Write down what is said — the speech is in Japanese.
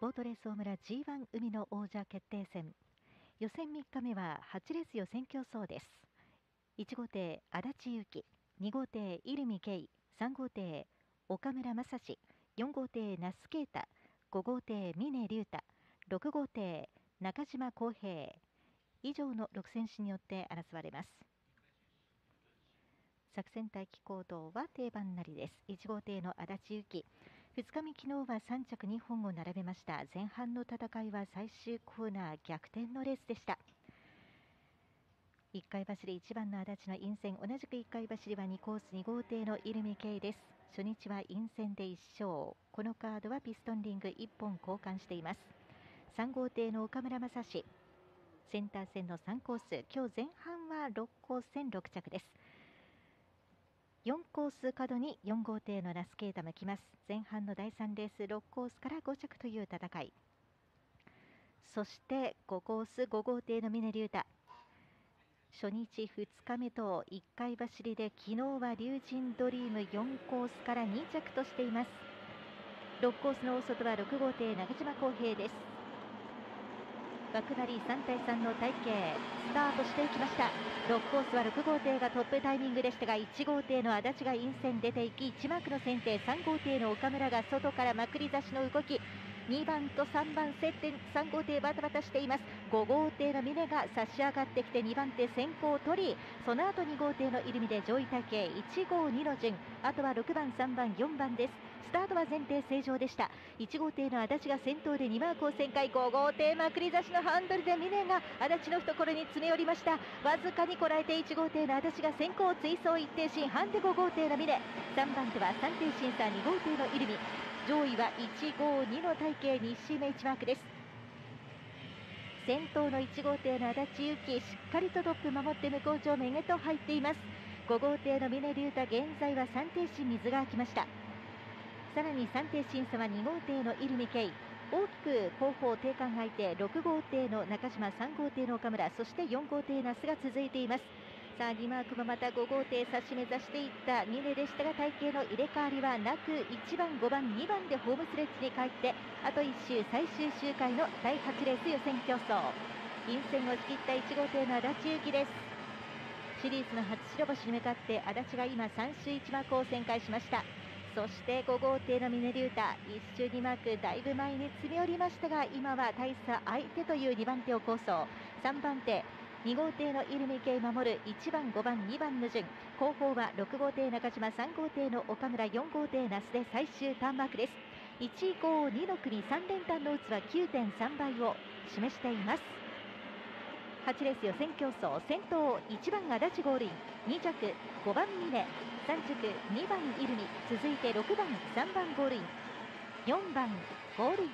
ボートレース大村 G1 海の王者決定戦。予選3日目は8レース予選競争です。1号艇足立由紀2号艇入見圭3号艇岡村正史4号艇那須啓太5号艇峰竜太6号艇中島康平。以上の6選手によって争われます。作戦待機行動は定番なりです。1号艇の足立由紀2日目昨日は3着2本を並べました。前半の戦いは最終コーナー逆転のレースでした。1回走り1番の足立の陰線同じく1回走りは2コース2号艇の入見圭です。初日は陰線で1勝。このカードはピストンリング1本交換しています。3号艇の岡村正史センター線の3コース。今日前半は6コース線6着です。4コース角に4号艇のナスケータも来ます。前半の第3レース6コースから5着という戦い。そして5コース5号艇の峰竜太。初日2日目と1回走りで昨日は龍神ドリーム4コースから2着としています。6コースの大外は6号艇中島康平です。枠なり3対3の体系スタートしていきました。6コースは6号艇がトップタイミングでしたが1号艇の足立が陰線出ていき1マークの先手3号艇の岡村が外からまくり出しの動き。2番と3番接点3号艇バタバタしています。5号艇の峰が差し上がってきて2番手先行を取りその後2号艇の入見で上位体系1号2の順。あとは6番3番4番です。スタートは前提正常でした。1号艇の足立が先頭で2マークを旋回5号艇まくり差しのハンドルで峰が足立の懐に詰め寄りました。わずかにこらえて1号艇の足立が先行追走一定進半で5号艇の峰。3番手は3点審査2号艇の入見。上位は1号2の体系2周目1マークです。先頭の1号艇の足立由紀しっかりとトップ守って向こう正面へと入っています。5号艇の峰竜太現在は3停止水が空きました。さらに3艇審査は2号艇の入見圭。大きく後方定冠がいて6号艇の中島3号艇の岡村そして4号艇那須が続いています。さあ2マークもまた5号艇差し目指していった2名でしたが体型の入れ替わりはなく1番5番2番でホームスレッジに帰ってあと1周最終周回の第8レース予選競争。陰線を仕切った1号艇の足立由紀です。シリーズの初白星に向かって足立が今3周1マークを旋回しました。そして5号艇の峰竜太一周2マークだいぶ前に詰め寄りましたが今は大差相手という2番手を構想3番手2号艇の入見系守る1番5番2番の順。後方は6号艇中島3号艇の岡村4号艇那須で最終ターンマークです。152の組3連単の打つは9.3倍を示しています。8レース予選競争先頭1番足立ゴールイン。2着5番峰。3着2番イルミ。続いて6番3番ゴールイン。4番ゴールイン。